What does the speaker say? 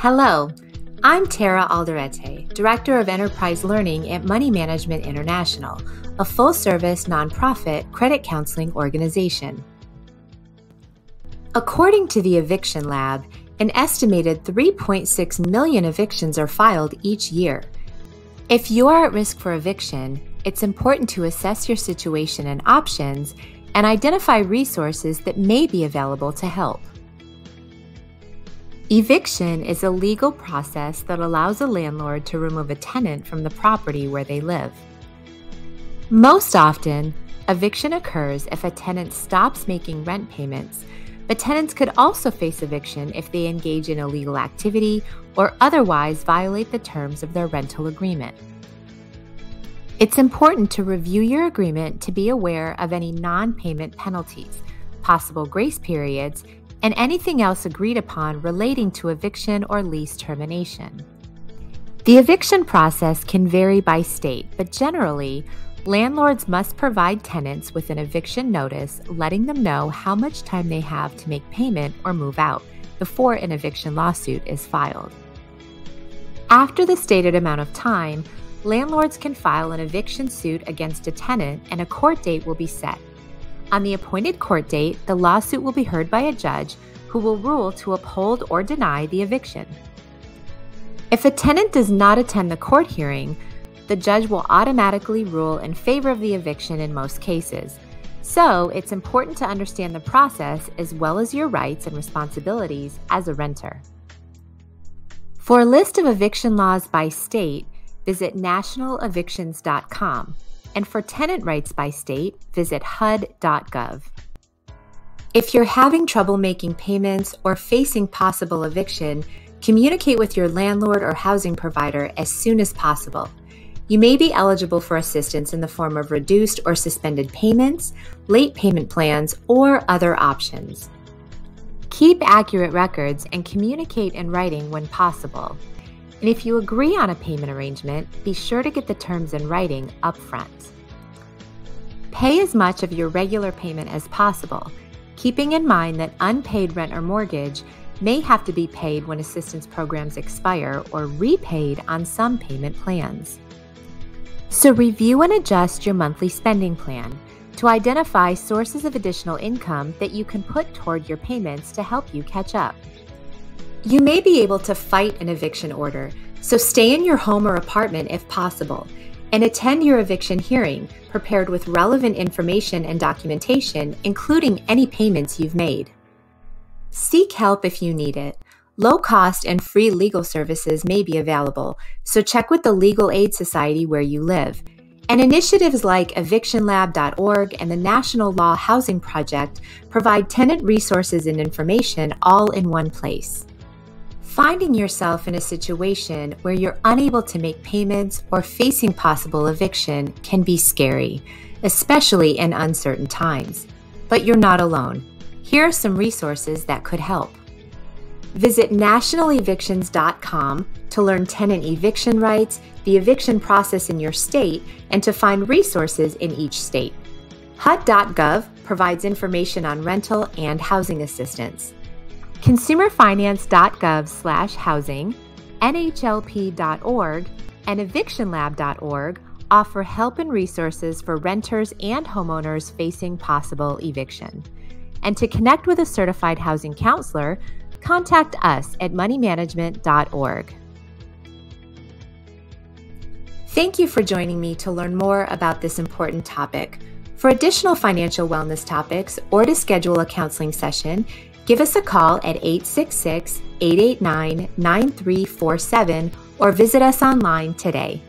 Hello, I'm Tara Alderete, Director of Enterprise Learning at Money Management International, a full service nonprofit credit counseling organization. According to the Eviction Lab, an estimated 3.6 million evictions are filed each year. If you are at risk for eviction, it's important to assess your situation and options and identify resources that may be available to help. Eviction is a legal process that allows a landlord to remove a tenant from the property where they live. Most often, eviction occurs if a tenant stops making rent payments, but tenants could also face eviction if they engage in illegal activity or otherwise violate the terms of their rental agreement. It's important to review your agreement to be aware of any non payment penalties, possible grace periods, and anything else agreed upon relating to eviction or lease termination. The eviction process can vary by state, but generally, landlords must provide tenants with an eviction notice letting them know how much time they have to make payment or move out before an eviction lawsuit is filed. After the stated amount of time, landlords can file an eviction suit against a tenant and a court date will be set. On the appointed court date, the lawsuit will be heard by a judge who will rule to uphold or deny the eviction. If a tenant does not attend the court hearing, the judge will automatically rule in favor of the eviction in most cases. So, it's important to understand the process as well as your rights and responsibilities as a renter. For a list of eviction laws by state, visit nationalevictions.com, and for tenant rights by state, visit HUD.gov. If you're having trouble making payments or facing possible eviction, communicate with your landlord or housing provider as soon as possible. You may be eligible for assistance in the form of reduced or suspended payments, late payment plans, or other options. Keep accurate records and communicate in writing when possible. And if you agree on a payment arrangement, be sure to get the terms in writing upfront. Pay as much of your regular payment as possible, keeping in mind that unpaid rent or mortgage may have to be paid when assistance programs expire or repaid on some payment plans. So, review and adjust your monthly spending plan to identify sources of additional income that you can put toward your payments to help you catch up. You may be able to fight an eviction order, so stay in your home or apartment if possible, and attend your eviction hearing prepared with relevant information and documentation, including any payments you've made. Seek help if you need it. Low cost and free legal services may be available, so check with the Legal Aid Society where you live. And initiatives like evictionlab.org and the National Law Housing Project provide tenant resources and information all in one place. Finding yourself in a situation where you're unable to make payments or facing possible eviction can be scary, especially in uncertain times. But you're not alone. Here are some resources that could help. Visit nationalevictions.com to learn tenant eviction rights, the eviction process in your state, and to find resources in each state. HUD.gov provides information on rental and housing assistance. ConsumerFinance.gov/housing, NHLP.org, and EvictionLab.org offer help and resources for renters and homeowners facing possible eviction. And to connect with a certified housing counselor, contact us at moneymanagement.org. Thank you for joining me to learn more about this important topic. For additional financial wellness topics or to schedule a counseling session, Give us a call at 866 889 9347 or visit us online today.